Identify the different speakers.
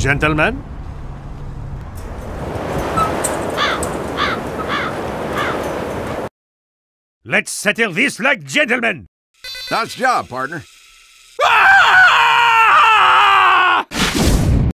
Speaker 1: Gentlemen? Let's settle this like gentlemen!
Speaker 2: Nice job, partner.